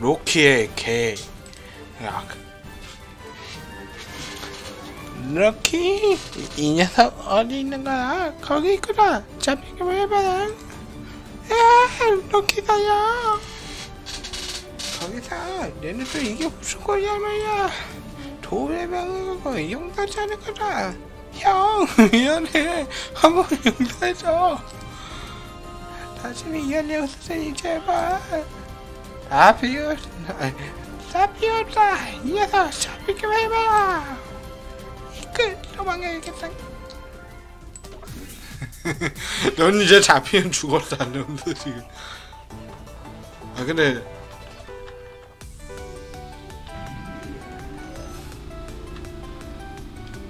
로키의 개. 야. 로키, 이 녀석 어디 있는 거야? 거기 있구나. 잡히게 해봐. 야, 로키가요. 거기서 얘네들 이게 무슨 거냐 말이야. 도래방하고 용서하지 않을 거다. 형, 미안해. 한번 용서해줘. 다시는 이혼해 없으니 제발. 다 비웃, 다 비웃다. 이 녀석 잡히게 해봐. 끝, 도망가야겠다. 넌 이제 잡히면 죽었다, 넌도 지금. 아, 근데.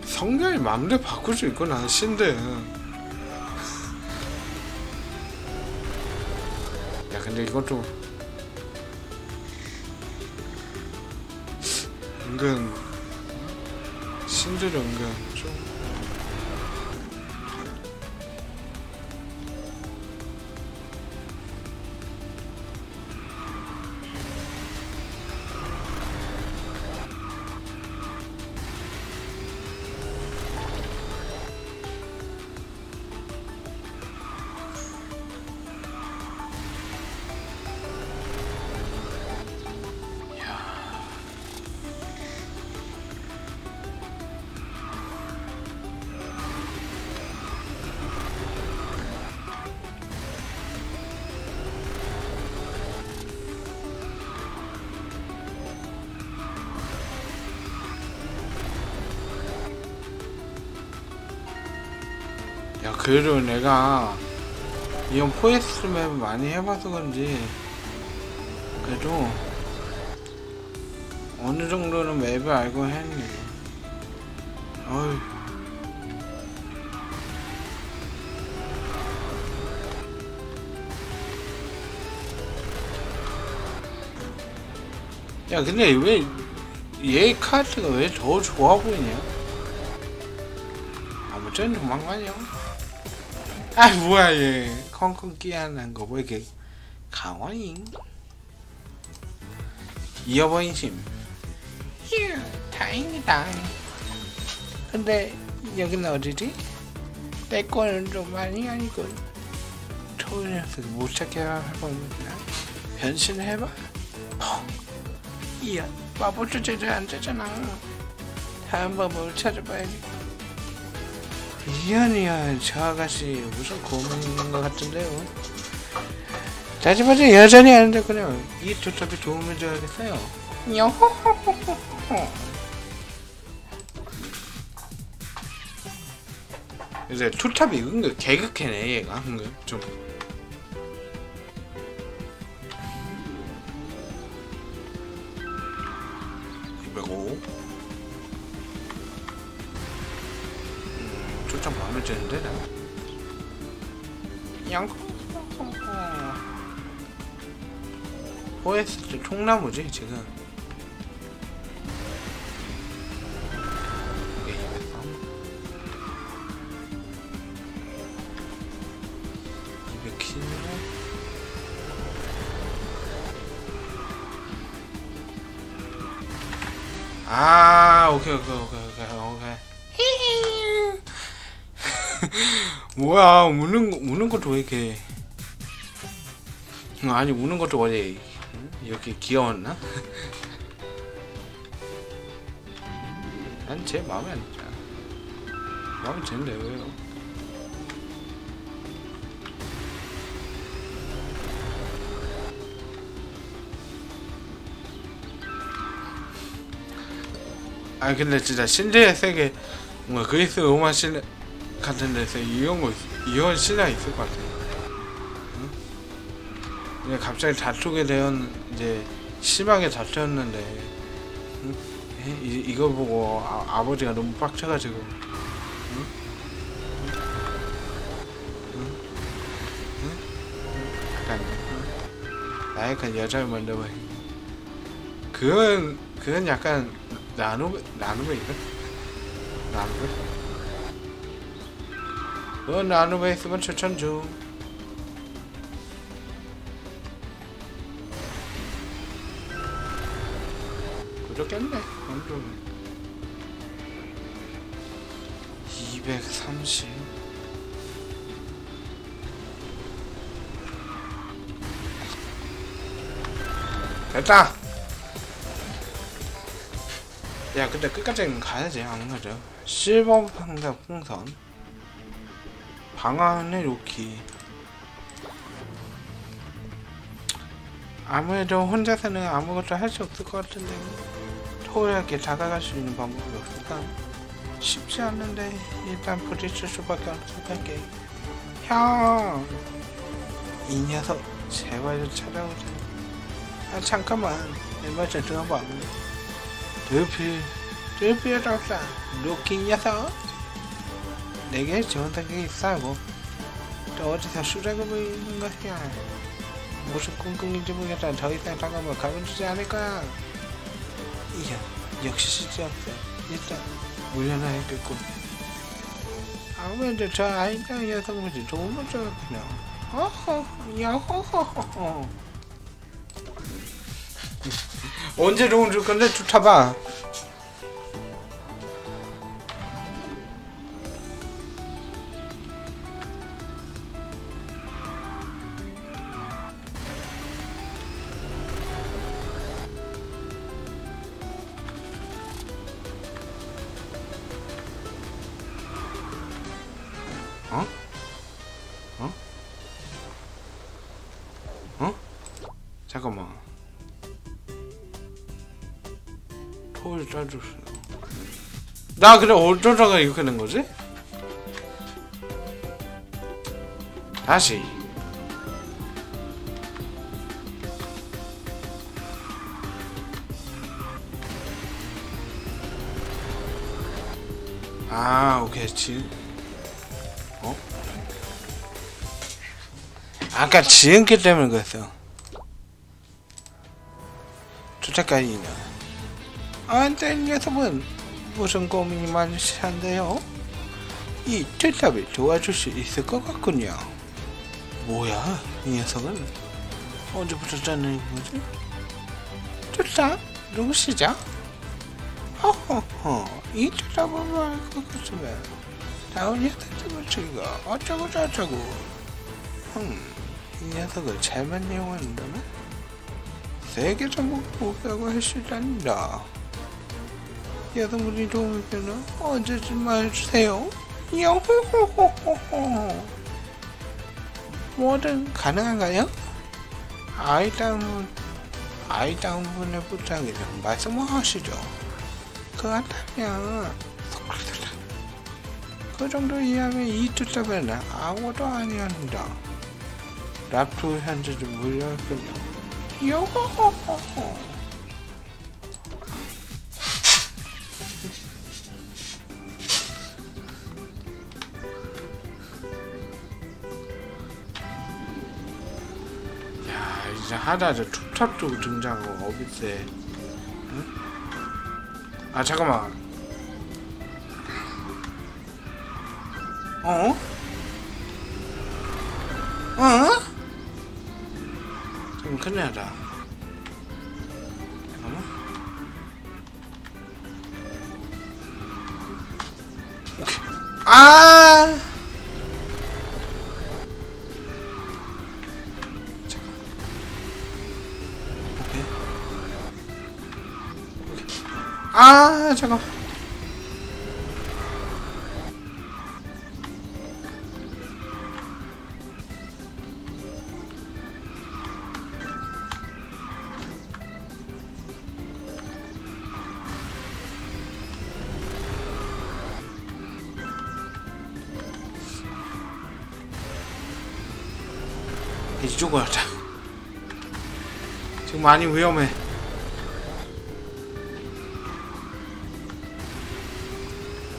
성경이 마음대로 바꿀 수 있구나, 신데. 야, 근데 이것도. 은근. 신들은 은근 좀. 야 그래도 내가 이런 포에스트 맵을 많이 해봐서 그런지 그래도 어느 정도는 맵을 알고 했네. 어휴. 야 근데 왜 얘 카드가 왜 더 좋아 보이냐? 아무튼 도망가냐 아 뭐야 얘. 콩콩 끼하는 거 뭐 이렇게 가만히 잃어버린 심 휴 다행이다. 근데 여기는 어디지? 내 거는 좀 많이 아니고. 녀석 못 찾게 해보면 변신을 해봐. 펑. 이야 마법도 제대로 안 되잖아. 다음 방법을 찾아봐야지 미안해요. 저 아가씨 무슨 고민 있는 것 같은데요. 자지마지 여전히 안 됐군요 이 조합이 도움을 줘야겠어요. 이제 투탑이 은근 개극해네 얘가. 은근 좀 통나무지 지금. 이게 203 210아 오케이 오케이 오케이 오케이 오케이. 뭐야 우는 거- 우는 것도 왜 이렇게. 응, 아니 우는 것도 원래 이렇게 귀여웠나? 난 제 마음에 안 들잖아 마음에 드는데 왜요? 아 근데 진짜 신뢰의 세계 뭔가 그리스 로마 신뢰 같은 데서 이런 거 있- 이런 신뢰가 있을 것 같아. 응? 근데 갑자기 다투게 되었 이제 심하게 다투었는데 응? 에? 이, 이거 보고 아, 아버지가 너무 빡쳐가지고 응? 응? 응? 약간 응? 나약한 여자를 만나봐 그건 그건 약간 나누 나누베인가? 나누베? 그건 나누베 있으면 추천 중. 부족했네. 어느 정도 230 됐다! 야 근데 끝까지 가야지 안 가죠 실버 상자 풍선. 방안의 로키. 아무래도 혼자서는 아무것도 할 수 없을 것 같은데 토요일에 다가갈 수 있는 방법이 없을까? 쉽지 않는데 일단 부딪힐 수밖에 없을 텐데 형! 이 녀석 제발 좀 찾아오자. 아 잠깐만. 내말좀 들어봐 드피 드피라사 로키 녀석. 내게 좋은 생각이 있어하고 또 어디서 수작을 보이는 것이야? 무슨 꿍꿍인지 모르겠다 더 이상 다가오면 가만두지 않을 거야 이야 역시 시지없어 일단 물려놔야겠고 아무래도 저 아이랑 여성분이 너무 좋았구나 어허 야호호호호 언제 좋은 줄 건데 쫓아봐 나 그래 어쩌다가 이렇게 된 거지? 다시. 아, 오케이. 지, 어? 아까 지은기 때문에 그랬어. 주택가이냐. 안돼 녀석은 무슨 고민이 많으신데요? 이 대답을 도와줄 수 있을 것 같군요. 뭐야, 이 녀석은 언제부터 짜는 거지? 대답 누구시죠? 허허허, 이 대답을 말것 같으면 다운 녀석을 즐거 어쩌고 저쩌고. 음, 이 녀석을 잘만 이용한다면 세계 정복 목표가 할수 있단다. 여성분이 도움이 되면 언제든 말해주세요. 요호호호호호. 뭐든 가능한가요? 아리따운 아리따운 분의 부탁이면 말씀하시죠. 그렇다면 그 정도 이하면 이 투자는 아무것도 아니한다. 랍투 현재도 무료였군요. 요호호호호. 하다 저 툭탑도 등장하고 어비스에 응? 아 잠깐만 어? 어? 좀 큰일 나다 잠깐만 오케이 아 아, 잠깐. 이쪽으로 하자. 지금 많이 위험해.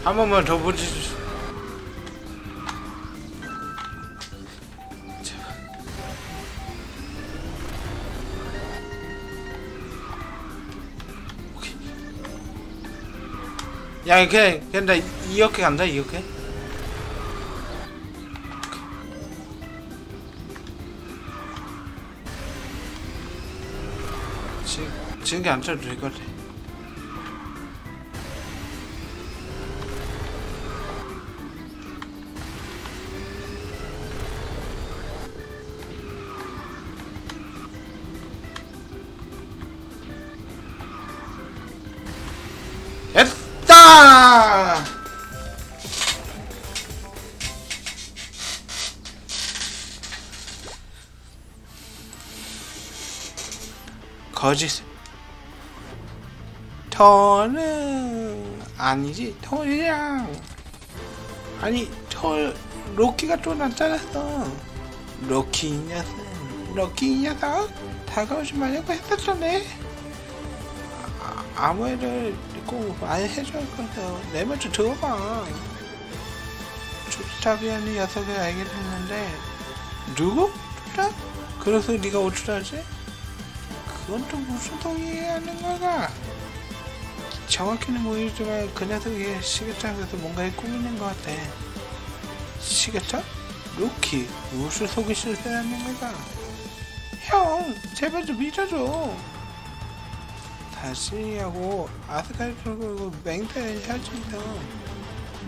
한 번만 더 보지. 야, 그냥 나 이렇게 간다, 이렇게. 지금, 지금 게안 쳐도 될 것 같아. 거짓 저는 아니지? 톨이랑. 아니 톨 로키가 또 나타났어 로키 이 녀석 로키 이 녀석. 다가오지 말라고 했었잖아. 아, 아무 애를 꼭 해줄 거서 내말 좀 들어봐. 조타비하는 녀석을 알게 됐는데 누구? 조타? 그래서 네가 어쩌라지? 그건 또 무슨 동의해야 하는 거가? 정확히는 모르지만 그 녀석이 시계장에서 뭔가를 꾸미는 것 같아. 시계장? 로키, 무슨 속이실 사람인 거가? 형, 제발 좀 믿어줘. 다시 하고 아스카를 들고 맹세를 해준다.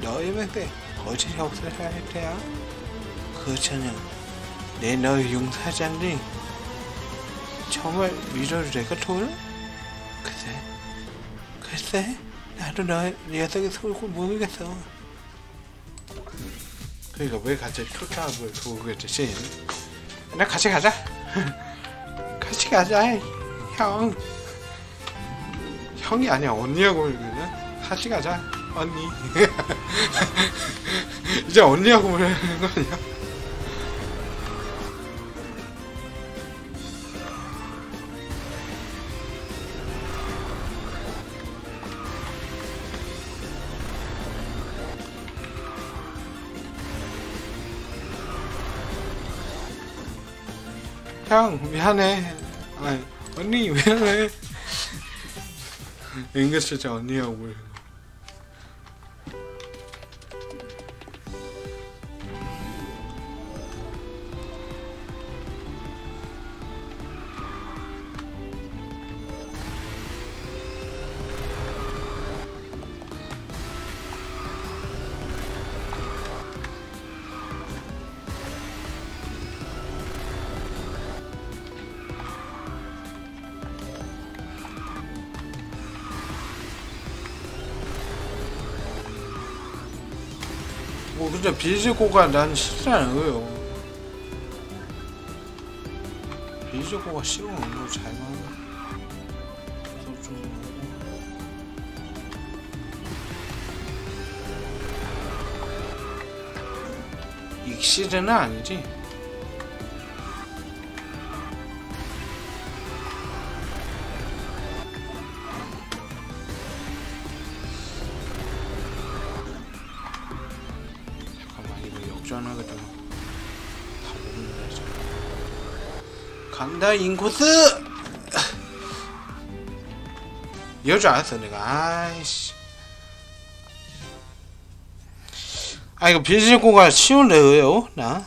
너의 맹세 거짓이 없어야 할 테야. 그 저녁 내 너의 용서하지 않니? 정말 믿어도 될까, 토를? 글쎄, 글쎄, 나도 너의 녀석의 속을 모르겠어. 그러니까 왜 갑자기 토타을 보겠지? 나 같이 가자. 같이 가자, 형. 형이 아니야, 언니하고 그러면 같이 가자, 언니. 이제 언니하고 그러는 거 아니야? 형 미안해. 아, 언니 미안해. 은근슬쩍 언니하고 뭐 근데 비즈고가 난 싫지 않아요 비즈고가 싫어 이거 잘 나와 익시드는 아니지 간다 인코스 이럴 줄 알았어 내가. 아이씨. 아 이거 비즈고가 쉬울래요 나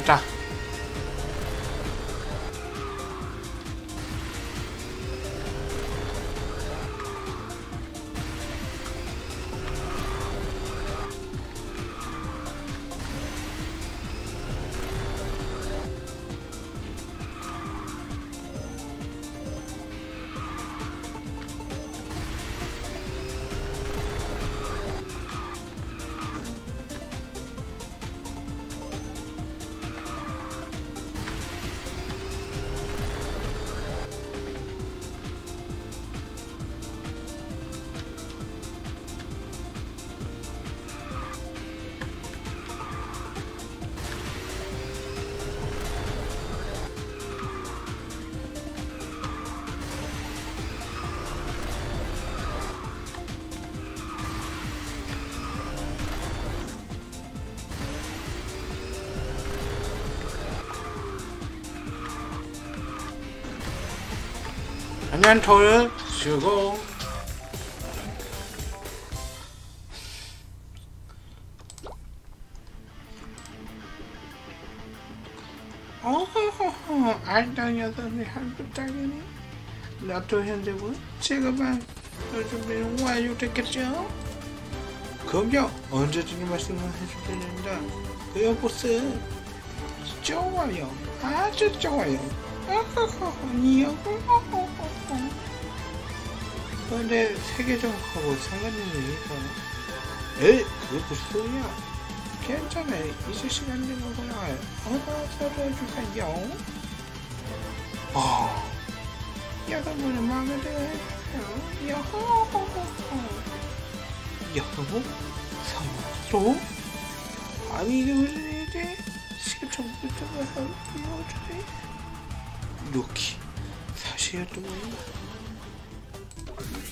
됐다 안녕토를 쉬고. 어허허허 알다 여덟이 한두 딸이니? 나도 현대고 제가만 요즘에 완료됐겠죠? 그럼요 언제든지 말씀을 해주셔야 된다. 그 여보스. 좋아요 아주 좋아요. 어허허허 근데 세계적하고 상관없는 얘기가 에이 그게 무슨 소리야 괜찮아 이제 시간 되는 거야 어서 들어주세요 아 여러분의 마음에 들어 해주세요 여호호호호 여호? 서로? 아니 이게 무슨 일이지? 가서 이어주네 루키 사실이었던 거야 Party.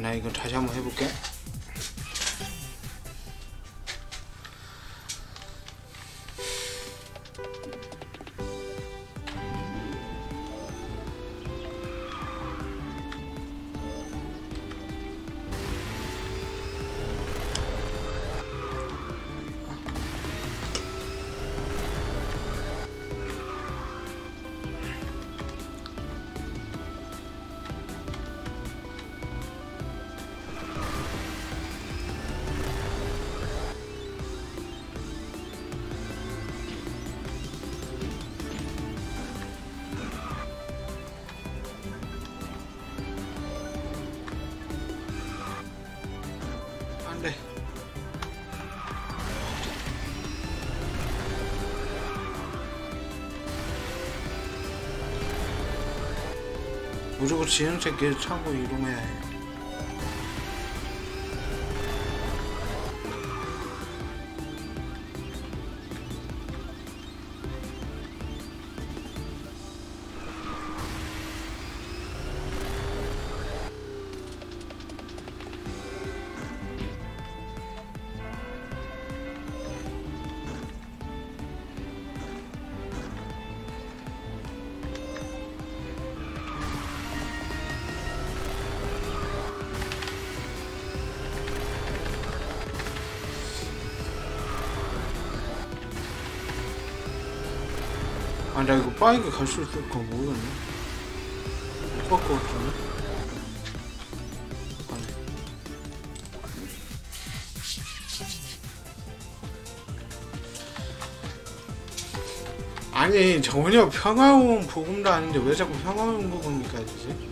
나 이거 다시 한번 해볼게 무조건 지형책 계속 차고 이동해야 해 아, 나 이거 빠르게 갈수 있을까 모르겠네. 못갈것 같은데? 아니. 전혀 평화로운 복음도 아닌데 왜 자꾸 평화로운 복음이까지 지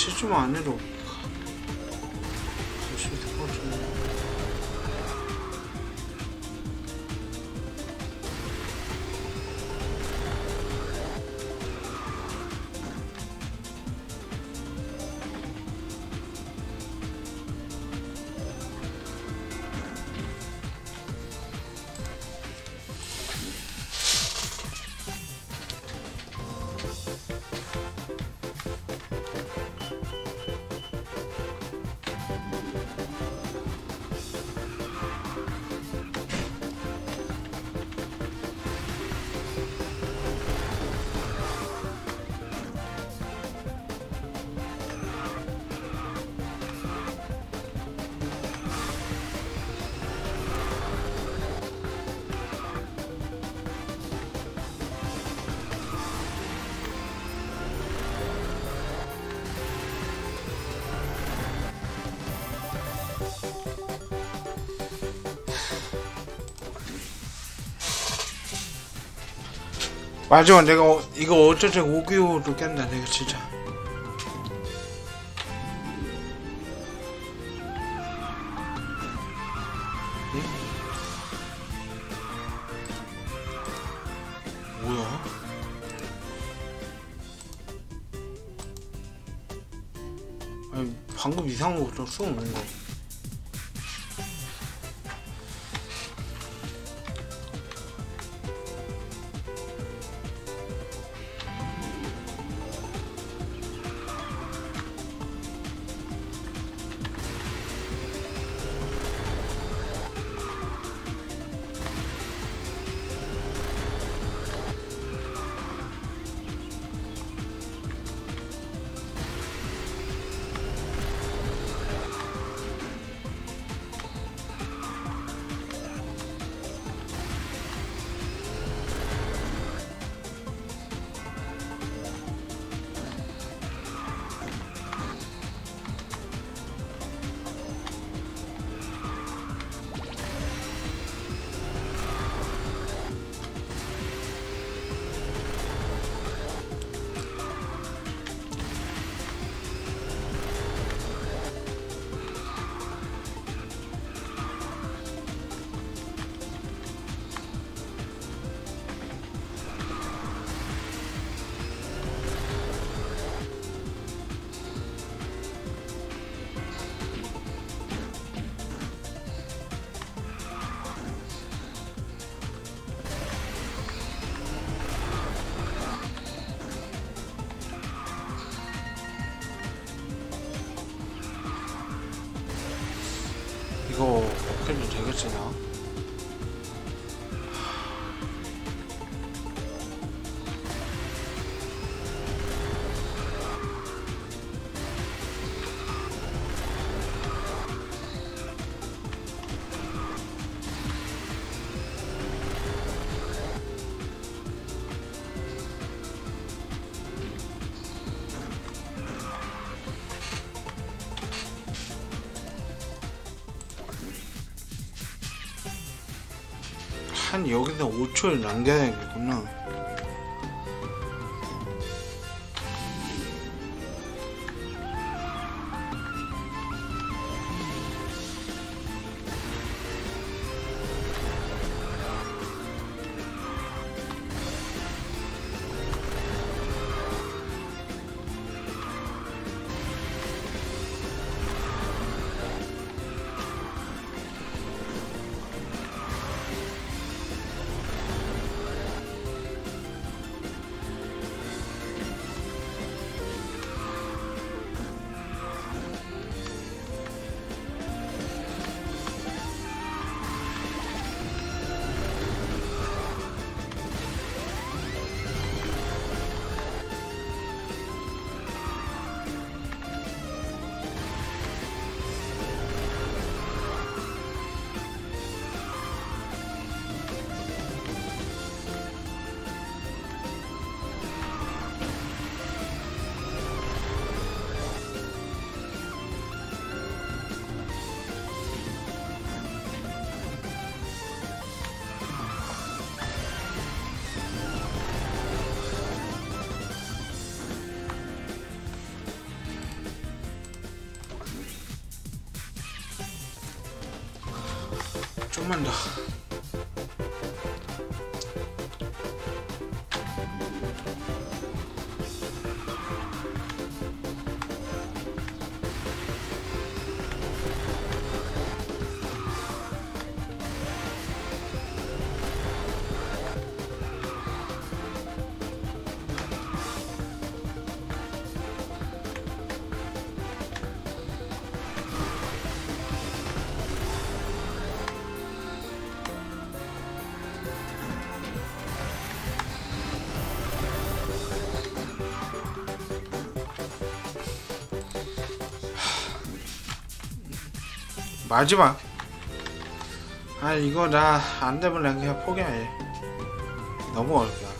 시주만 안 해도 맞아 내가 어- 이거 어쩌지 5기호로 깬다 내가 진짜 응? 뭐야? 방금 이상한 거 줬어 뭔가 한 여기다 5초를 남겨야겠구나 좀만 더. 마지막. 아 이거 나 안 되면 난 그냥 포기해. 너무 어렵다.